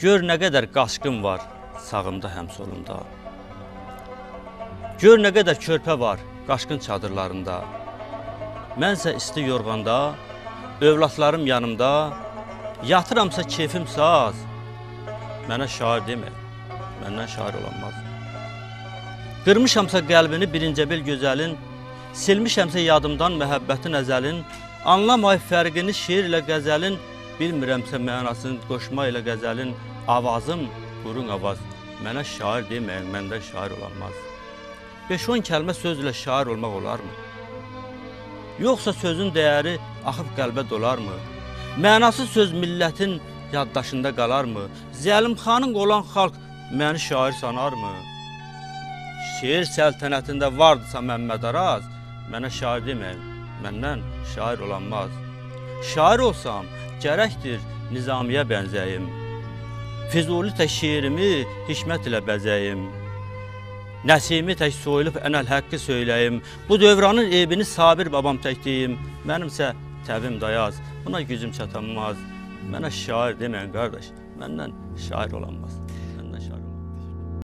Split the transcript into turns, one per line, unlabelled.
Gör nə qədər qaçqın var sağımda həm solumda. Gör nə qədər körpə var qaçqın çadırlarında. Mənsə isti yorğanda, övladlarım yanımda, yatıramsa keyfim saz. Mənə şair demə, məndən şair olanmaz. Qırmışamsa qəlbini birincə bil gözəlin, silmişəmsə yadımdan məhəbbətin əzəlin, anlamay fərqini şeir ilə qəzəlin, bilmirəmsə mənasını qoşma ilə qəzəlin, avazım burun avaz. Mənə şair deməyin, məndən şair olanmaz. 5-10 kəlmə sözlə şair olmaq olarmı? Yoxsa sözün dəyəri axıb qəlbə dolarmı? Mənasız söz millətin yaddaşında qalarmı? Zəlimxanın olan xalq məni şair sanarmı? Şeir səltənətində vardısa Məmməd Araz, mənə şair deməyin, məndən şair olanmaz. Şair olsam, gərəkdir Nizamiyə bənzəyim. Füzuli tək şeirimi hikmət ilə bəzəyim. Nəsimi tək soyulub ənəl həqqi söyləyim. Bu dövranın evini Sabir babam tək deyim. Mənimsə təvim dayaz, buna gücüm çatanmaz. Mənə şair deməyin qardaş, məndən şair olanmaz.